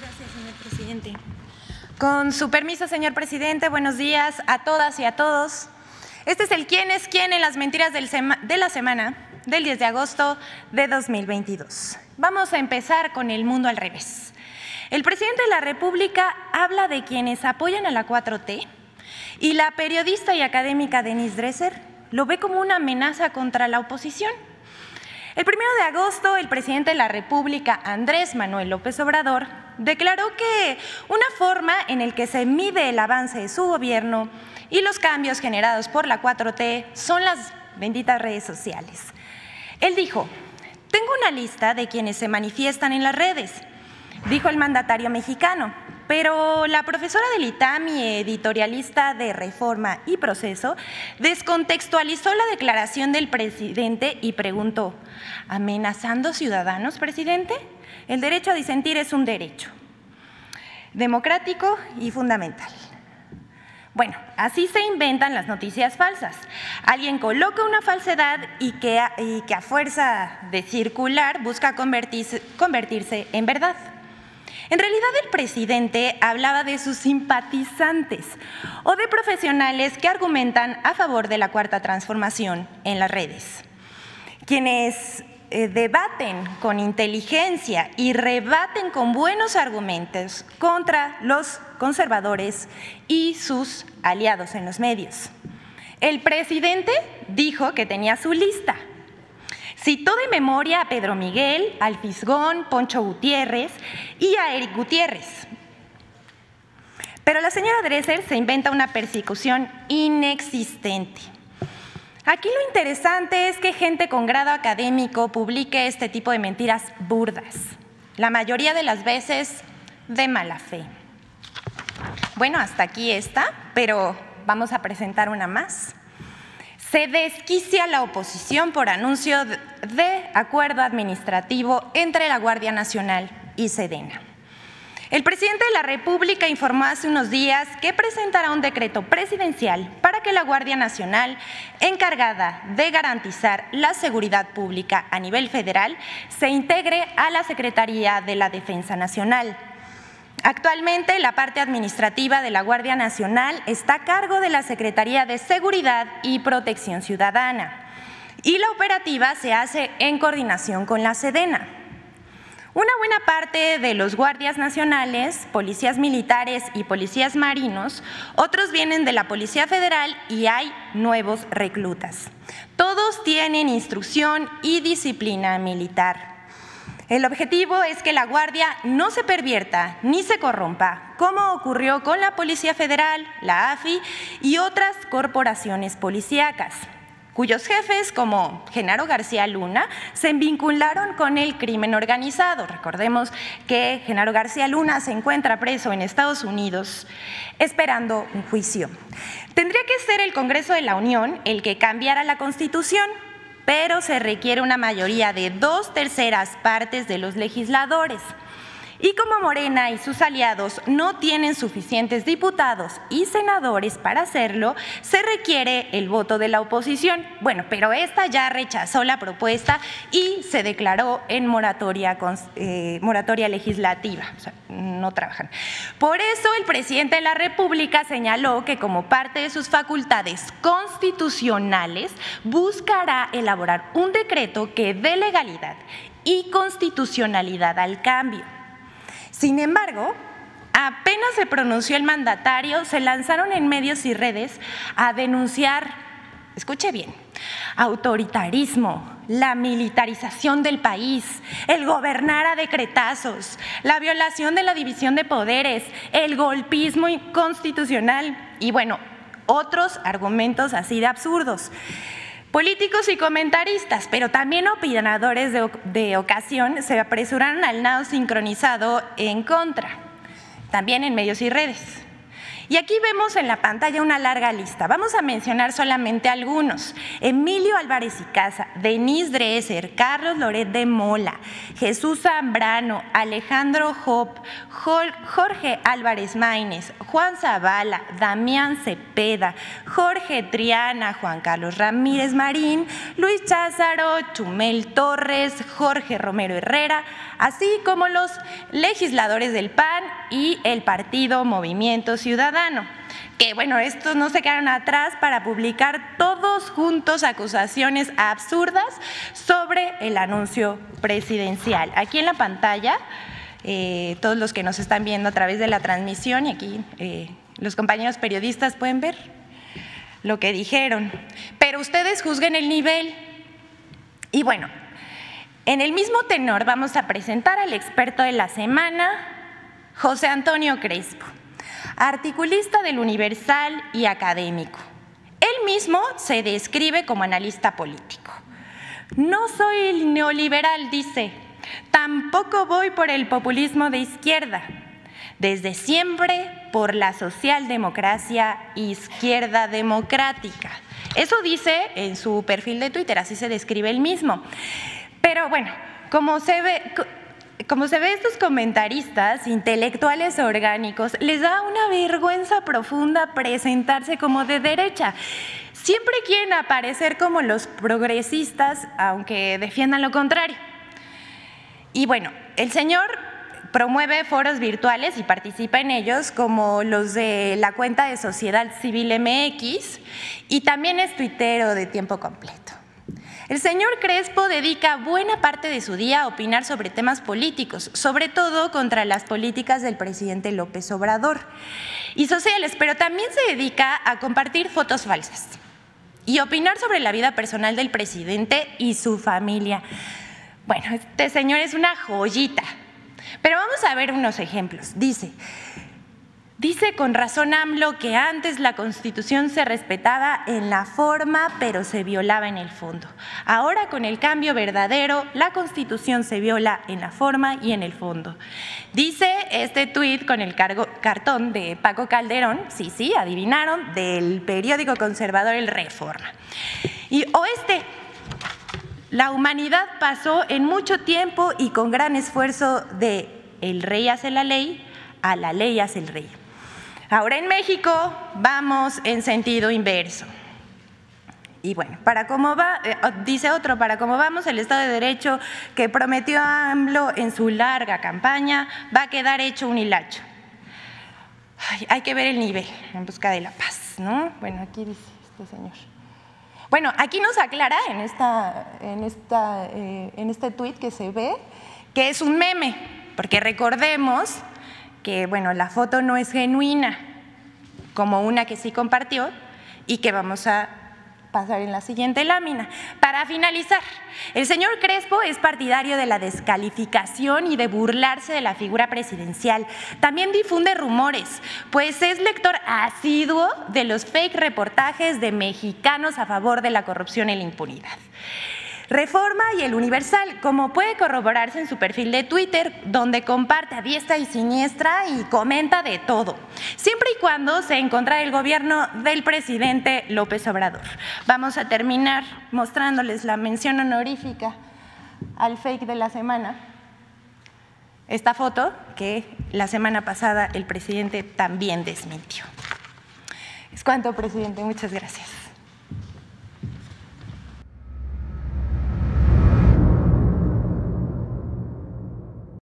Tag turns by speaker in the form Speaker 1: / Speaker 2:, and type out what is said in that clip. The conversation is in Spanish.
Speaker 1: Gracias, señor presidente. Con su permiso, señor presidente, buenos días a todas y a todos. Este es el quién es quién en las mentiras de la semana del 10 de agosto de 2022. Vamos a empezar con el mundo al revés. El presidente de la República habla de quienes apoyan a la 4T y la periodista y académica Denise Dresser lo ve como una amenaza contra la oposición. El primero de agosto, el presidente de la República, Andrés Manuel López Obrador, declaró que una forma en la que se mide el avance de su gobierno y los cambios generados por la 4T son las benditas redes sociales. Él dijo, tengo una lista de quienes se manifiestan en las redes, dijo el mandatario mexicano, pero la profesora del ITAM y editorialista de Reforma y Proceso descontextualizó la declaración del presidente y preguntó, ¿amenazando ciudadanos, presidente? El derecho a disentir es un derecho democrático y fundamental. Bueno, así se inventan las noticias falsas. Alguien coloca una falsedad y que, a fuerza de circular busca convertirse en verdad. En realidad el presidente hablaba de sus simpatizantes o de profesionales que argumentan a favor de la cuarta transformación en las redes, quienes eh, debaten con inteligencia y rebaten con buenos argumentos contra los conservadores y sus aliados en los medios. El presidente dijo que tenía su lista, Citó de memoria a Pedro Miguel, al Fisgón, Poncho Gutiérrez y a Eric Gutiérrez. Pero la señora Dresser se inventa una persecución inexistente. Aquí lo interesante es que gente con grado académico publique este tipo de mentiras burdas, la mayoría de las veces de mala fe. Bueno, hasta aquí está, pero vamos a presentar una más. Se desquicia la oposición por anuncio de acuerdo administrativo entre la Guardia Nacional y Sedena. El presidente de la República informó hace unos días que presentará un decreto presidencial para que la Guardia Nacional, encargada de garantizar la seguridad pública a nivel federal, se integre a la Secretaría de la Defensa Nacional. Actualmente la parte administrativa de la Guardia Nacional está a cargo de la Secretaría de Seguridad y Protección Ciudadana y la operativa se hace en coordinación con la Sedena. Una buena parte de los guardias nacionales, policías militares y policías marinos, otros vienen de la Policía Federal y hay nuevos reclutas. Todos tienen instrucción y disciplina militar. El objetivo es que la Guardia no se pervierta ni se corrompa, como ocurrió con la Policía Federal, la AFI y otras corporaciones policíacas cuyos jefes, como Genaro García Luna, se vincularon con el crimen organizado. Recordemos que Genaro García Luna se encuentra preso en Estados Unidos esperando un juicio. Tendría que ser el Congreso de la Unión el que cambiara la Constitución pero se requiere una mayoría de dos terceras partes de los legisladores. Y como Morena y sus aliados no tienen suficientes diputados y senadores para hacerlo, se requiere el voto de la oposición. Bueno, pero esta ya rechazó la propuesta y se declaró en moratoria, eh, legislativa. O sea, no trabajan. Por eso el presidente de la República señaló que como parte de sus facultades constitucionales buscará elaborar un decreto que dé legalidad y constitucionalidad al cambio. Sin embargo, apenas se pronunció el mandatario, se lanzaron en medios y redes a denunciar, escuche bien, autoritarismo, la militarización del país, el gobernar a decretazos, la violación de la división de poderes, el golpismo inconstitucional y bueno, otros argumentos así de absurdos. Políticos y comentaristas, pero también opinadores de, ocasión, se apresuraron al nado sincronizado en contra, también en medios y redes. Y aquí vemos en la pantalla una larga lista. Vamos a mencionar solamente algunos. Emilio Álvarez y Casa, Denise Dresser, Carlos Loret de Mola, Jesús Zambrano, Alejandro Hop, Jorge Álvarez Maínez, Juan Zavala, Damián Cepeda, Jorge Triana, Juan Carlos Ramírez Marín, Luis Cházaro, Chumel Torres, Jorge Romero Herrera, así como los legisladores del PAN y el Partido Movimiento Ciudadano. Que bueno, estos no se quedaron atrás para publicar todos juntos acusaciones absurdas sobre el anuncio presidencial. Aquí en la pantalla, eh, todos los que nos están viendo a través de la transmisión y aquí eh, los compañeros periodistas pueden ver lo que dijeron. Pero ustedes juzguen el nivel. Y bueno, en el mismo tenor vamos a presentar al experto de la semana, José Antonio Crespo, articulista del Universal y académico. Él mismo se describe como analista político. No soy neoliberal, dice, tampoco voy por el populismo de izquierda, desde siempre por la socialdemocracia izquierda democrática. Eso dice en su perfil de Twitter, así se describe él mismo. Pero bueno, como se ve, como se ve estos comentaristas intelectuales orgánicos, les da una vergüenza profunda presentarse como de derecha. Siempre quieren aparecer como los progresistas, aunque defiendan lo contrario. Y bueno, el señor promueve foros virtuales y participa en ellos, como los de la cuenta de Sociedad Civil MX, y también es tuitero de tiempo completo. El señor Crespo dedica buena parte de su día a opinar sobre temas políticos, sobre todo contra las políticas del presidente López Obrador y sociales, pero también se dedica a compartir fotos falsas y opinar sobre la vida personal del presidente y su familia. Bueno, este señor es una joyita, pero vamos a ver unos ejemplos. Dice, Dice con razón AMLO que antes la Constitución se respetaba en la forma, pero se violaba en el fondo. Ahora con el cambio verdadero, la Constitución se viola en la forma y en el fondo. Dice este tuit con el cartón de Paco Calderón, sí, sí, adivinaron, del periódico conservador El Reforma. Y oeste, la humanidad pasó en mucho tiempo y con gran esfuerzo de el rey hace la ley, a la ley hace el rey. Ahora en México vamos en sentido inverso. Y bueno, para cómo va, eh, dice otro, para cómo vamos, el Estado de Derecho que prometió AMLO en su larga campaña va a quedar hecho un hilacho. hay que ver el nivel en busca de la paz, ¿no? Bueno, aquí dice este señor. Bueno, aquí nos aclara en, esta, en, esta, eh, en este tuit que se ve que es un meme, porque recordemos que bueno, la foto no es genuina, como una que sí compartió y que vamos a pasar en la siguiente lámina. Para finalizar, el señor Crespo es partidario de la descalificación y de burlarse de la figura presidencial. También difunde rumores, pues es lector asiduo de los fake reportajes de mexicanos a favor de la corrupción y la impunidad. Reforma y el Universal, como puede corroborarse en su perfil de Twitter, donde comparte a diestra y siniestra y comenta de todo, siempre y cuando se encuentra el gobierno del presidente López Obrador. Vamos a terminar mostrándoles la mención honorífica al fake de la semana. Esta foto que la semana pasada el presidente también desmintió. Es cuanto, presidente. Muchas gracias.